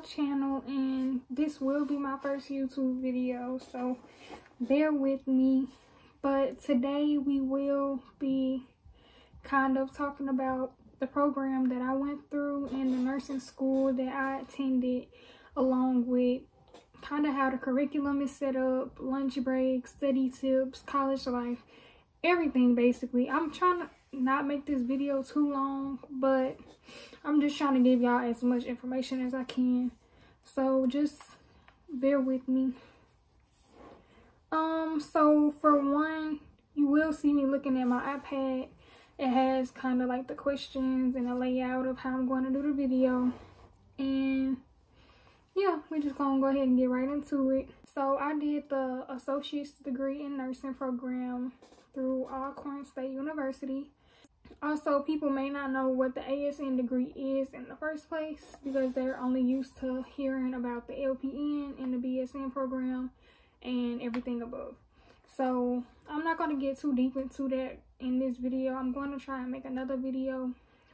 channel and this will be my first YouTube video so bear with me but today we will be kind of talking about the program that I went through in the nursing school that I attended along with kind of how the curriculum is set up, lunch breaks, study tips, college life, everything basically. I'm trying to not make this video too long, but I'm just trying to give y'all as much information as I can. So just bear with me. Um, so for one, you will see me looking at my iPad. It has kind of like the questions and the layout of how I'm going to do the video. And yeah, we're just gonna go ahead and get right into it. So I did the associate's degree in nursing program through Alcorn State University. Also, people may not know what the ASN degree is in the first place because they're only used to hearing about the LPN and the BSN program and everything above. So I'm not going to get too deep into that in this video. I'm going to try and make another video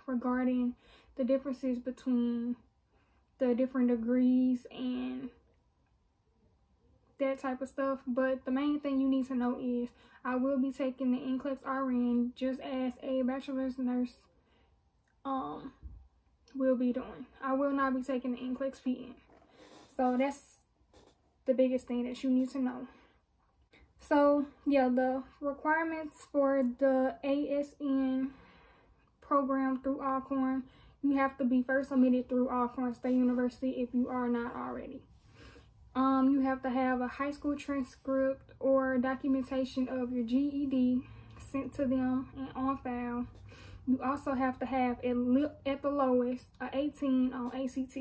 regarding the differences between the different degrees and that type of stuff. But the main thing you need to know is I will be taking the NCLEX RN just as a bachelor's nurse um will be doing. I will not be taking the NCLEX PN. So that's the biggest thing that you need to know. So yeah, the requirements for the ASN program through Alcorn you have to be first admitted through Alcorn State University if you are not already. Um, you have to have a high school transcript or documentation of your GED sent to them and on file. You also have to have at, at the lowest a 18 on ACT.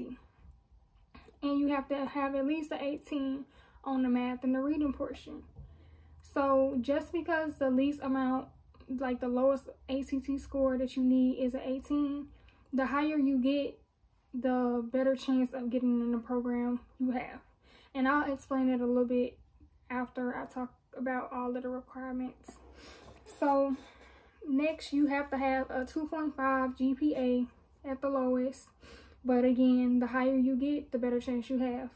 And you have to have at least an 18 on the math and the reading portion. So just because the least amount, like the lowest ACT score that you need is an 18, the higher you get, the better chance of getting in the program you have. And I'll explain it a little bit after I talk about all of the requirements. So next you have to have a 2.5 GPA at the lowest. But again, the higher you get, the better chance you have.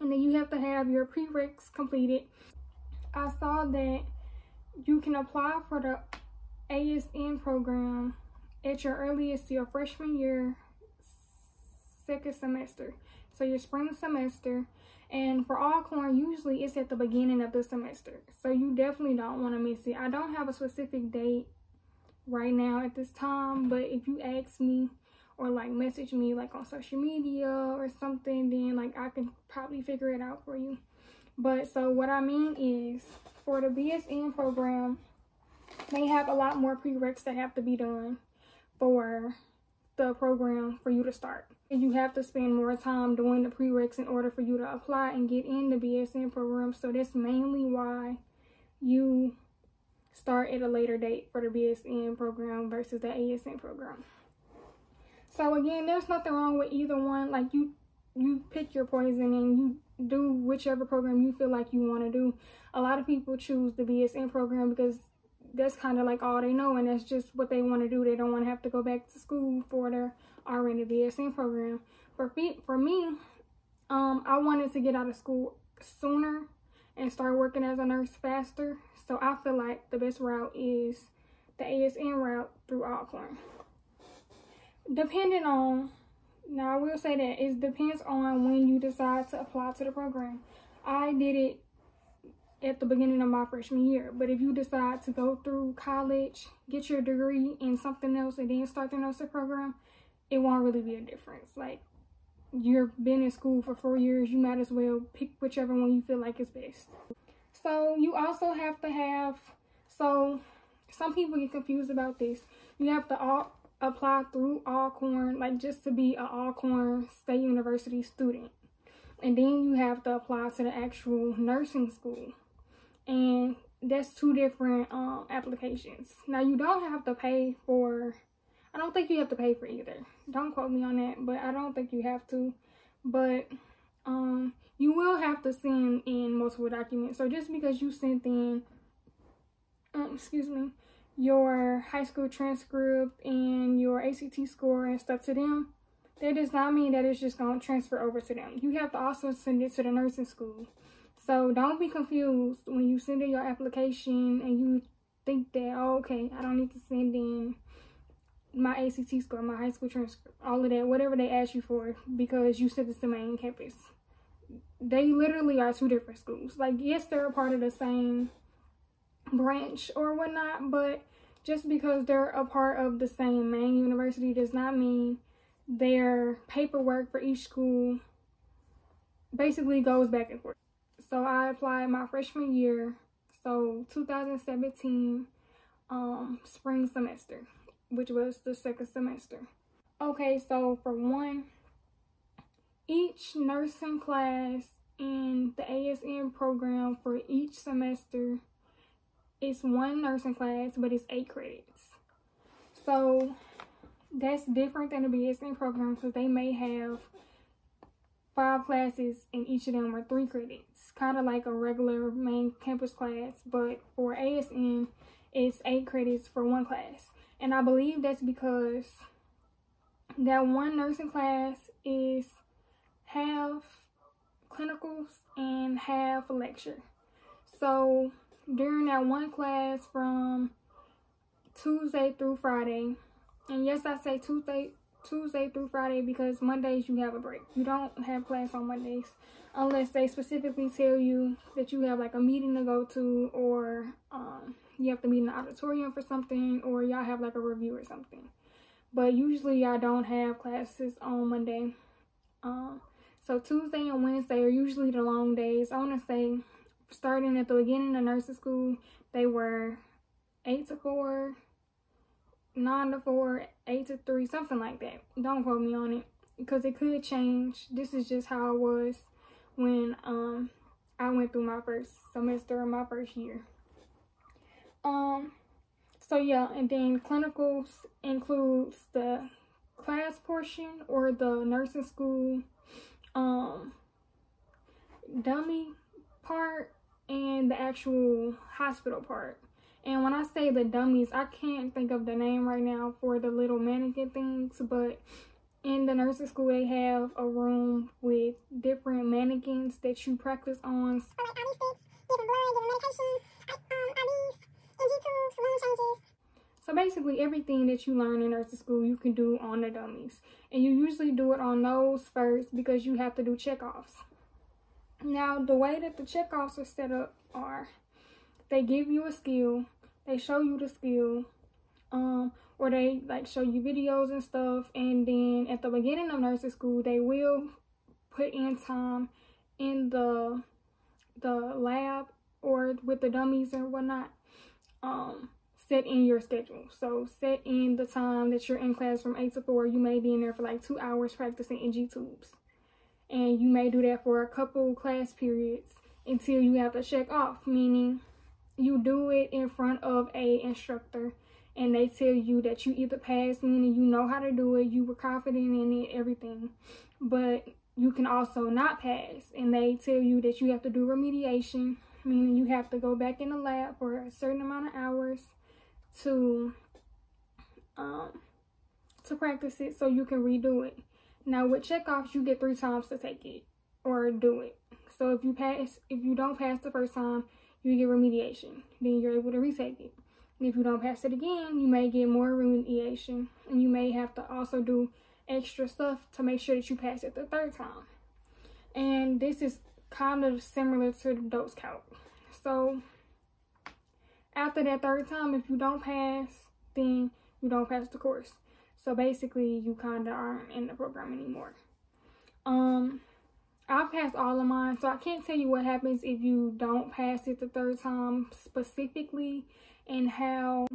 And then you have to have your prereqs completed. I saw that you can apply for the ASN program at your earliest your freshman year second semester so your spring semester and for Alcorn usually it's at the beginning of the semester. So you definitely don't want to miss it. I don't have a specific date right now at this time but if you ask me or like message me like on social media or something then like i can probably figure it out for you. But so what i mean is for the bsn program they have a lot more prereqs that have to be done for the program for you to start. You have to spend more time doing the prereqs in order for you to apply and get in the BSN program. So that's mainly why you start at a later date for the BSN program versus the ASN program. So again, there's nothing wrong with either one. Like you you pick your poison and you do whichever program you feel like you want to do. A lot of people choose the BSN program because that's kind of like all they know and that's just what they want to do. They don't want to have to go back to school for their RN to BSN program. For, for me, um, I wanted to get out of school sooner and start working as a nurse faster. So I feel like the best route is the ASN route through Alcorn. Depending on, now I will say that it depends on when you decide to apply to the program. I did it at the beginning of my freshman year. But if you decide to go through college, get your degree in something else, and then start the nursing program, it won't really be a difference. Like, you've been in school for four years, you might as well pick whichever one you feel like is best. So you also have to have, so some people get confused about this. You have to all apply through Alcorn, like just to be an Alcorn State University student. And then you have to apply to the actual nursing school and that's two different um, applications. Now you don't have to pay for, I don't think you have to pay for either. Don't quote me on that, but I don't think you have to. But um, you will have to send in multiple documents. So just because you sent in, um, excuse me, your high school transcript and your ACT score and stuff to them, that does not mean that it's just going to transfer over to them. You have to also send it to the nursing school. So don't be confused when you send in your application and you think that, oh, okay, I don't need to send in my ACT score, my high school transcript, all of that, whatever they ask you for, because you sent it to main campus. They literally are two different schools. Like, yes, they're a part of the same branch or whatnot, but just because they're a part of the same main university does not mean their paperwork for each school basically goes back and forth. So I applied my freshman year, so 2017 um, spring semester which was the second semester. Okay, so for one, each nursing class in the ASN program for each semester is one nursing class, but it's eight credits. So that's different than the BSN program because they may have five classes and each of them are three credits. Kind of like a regular main campus class, but for ASN, it's eight credits for one class. And I believe that's because that one nursing class is half clinicals and half lecture. So during that one class from Tuesday through Friday, and yes, I say Tuesday Tuesday through Friday because Mondays you have a break. You don't have class on Mondays unless they specifically tell you that you have like a meeting to go to or um, you have to meet in the auditorium for something or y'all have like a review or something. But usually y'all don't have classes on Monday. Um, so Tuesday and Wednesday are usually the long days. I want to say starting at the beginning of nursing school, they were 8 to 4, 9 to 4, 8 to 3, something like that. Don't quote me on it because it could change. This is just how it was when um, I went through my first semester of my first year. Um, so yeah, and then clinicals includes the class portion or the nursing school um dummy part and the actual hospital part. And when I say the dummies, I can't think of the name right now for the little mannequin things, but in the nursing school, they have a room with different mannequins that you practice on. Basically everything that you learn in nursing school, you can do on the dummies. And you usually do it on those first because you have to do checkoffs. Now, the way that the checkoffs are set up are, they give you a skill, they show you the skill, um, or they like show you videos and stuff. And then at the beginning of nursing school, they will put in time in the the lab or with the dummies and whatnot. Um, set in your schedule. So set in the time that you're in class from 8 to 4. You may be in there for like two hours practicing NG tubes. And you may do that for a couple class periods until you have to check off, meaning you do it in front of a instructor and they tell you that you either passed, meaning you know how to do it, you were confident in it, everything. But you can also not pass and they tell you that you have to do remediation, meaning you have to go back in the lab for a certain amount of hours to um to practice it so you can redo it. Now with checkoffs, you get three times to take it or do it. So if you pass, if you don't pass the first time, you get remediation. Then you're able to retake it. And if you don't pass it again, you may get more remediation. And you may have to also do extra stuff to make sure that you pass it the third time. And this is kind of similar to the dose calc. So after that third time, if you don't pass, then you don't pass the course. So basically, you kind of aren't in the program anymore. Um, I passed all of mine, so I can't tell you what happens if you don't pass it the third time specifically, and how,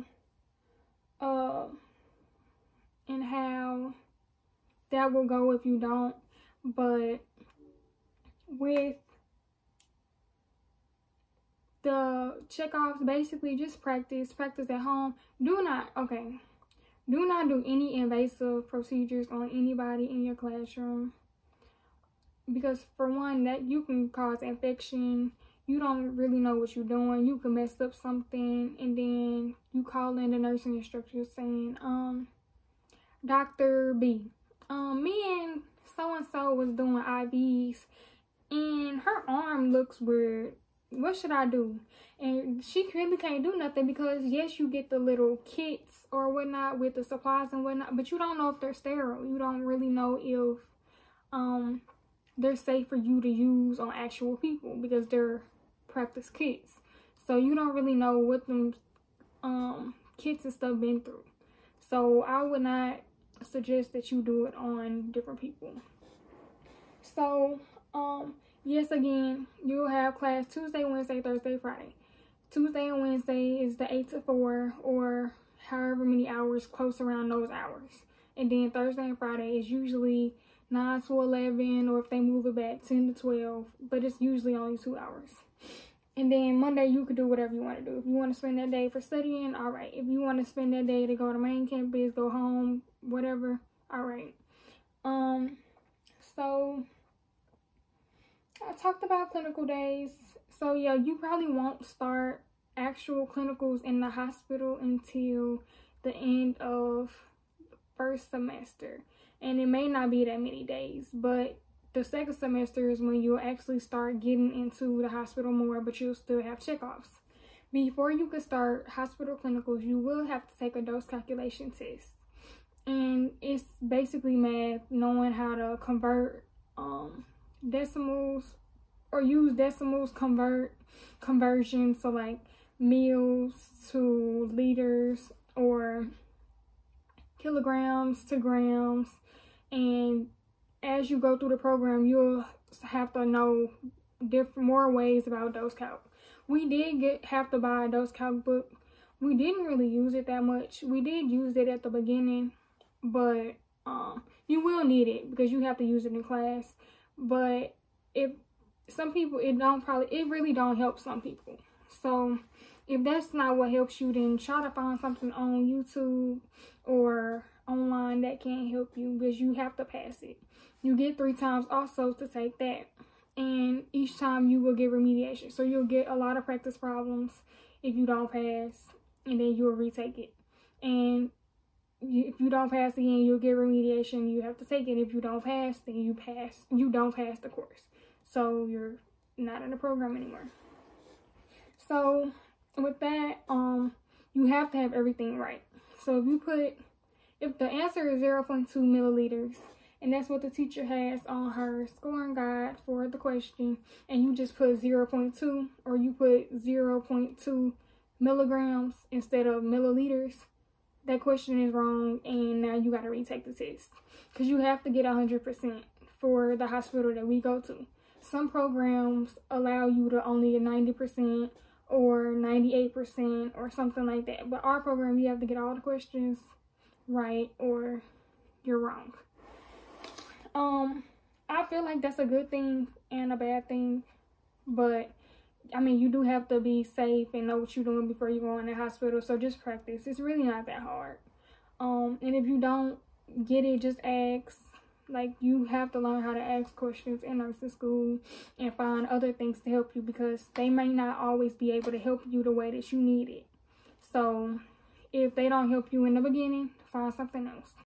uh, and how that will go if you don't. But with the checkoffs basically just practice practice at home. Do not okay. Do not do any invasive procedures on anybody in your classroom. Because for one that you can cause infection. You don't really know what you're doing. You can mess up something and then you call in the nursing instructor saying um dr b um, me and so-and-so was doing IVs and her arm looks weird. What should I do? And she really can't do nothing because yes, you get the little kits or whatnot with the supplies and whatnot, but you don't know if they're sterile. You don't really know if um they're safe for you to use on actual people because they're practice kits. So you don't really know what them um kits and stuff been through. So I would not suggest that you do it on different people. So um yes again you'll have class Tuesday, Wednesday, Thursday, Friday. Tuesday and Wednesday is the 8 to 4 or however many hours close around those hours. And then Thursday and Friday is usually 9 to 11 or if they move it back 10 to 12 but it's usually only two hours and then monday you could do whatever you want to do if you want to spend that day for studying all right if you want to spend that day to go to main campus go home whatever all right um so i talked about clinical days. So yeah you probably won't start actual clinicals in the hospital until the end of first semester. And it may not be that many days but the second semester is when you'll actually start getting into the hospital more but you'll still have checkoffs. Before you can start hospital clinicals you will have to take a dose calculation test. And it's basically math knowing how to convert um, decimals or use decimals convert conversion so like mils to liters or kilograms to grams. And as you go through the program you'll have to know different more ways about dose calc. We did get have to buy a dose calc book. We didn't really use it that much. We did use it at the beginning but um you will need it because you have to use it in class but if some people it don't probably it really don't help some people so if that's not what helps you then try to find something on youtube or online that can help you because you have to pass it. You get three times also to take that. And each time you will get remediation. So you'll get a lot of practice problems if you don't pass. And then you'll retake it. And if you don't pass again, you'll get remediation. You have to take it. If you don't pass, then you pass. You don't pass the course. So you're not in the program anymore. So with that, um, you have to have everything right. So if you put if the answer is 0.2 milliliters, and that's what the teacher has on her scoring guide for the question, and you just put 0.2 or you put 0.2 milligrams instead of milliliters, that question is wrong, and now you got to retake the test because you have to get 100% for the hospital that we go to. Some programs allow you to only get 90% or 98% or something like that, but our program, you have to get all the questions right or you're wrong. Um, I feel like that's a good thing and a bad thing, but I mean, you do have to be safe and know what you're doing before you go in the hospital. So just practice. It's really not that hard. Um, and if you don't get it, just ask. Like you have to learn how to ask questions in nursing school and find other things to help you because they may not always be able to help you the way that you need it. So if they don't help you in the beginning, find something else.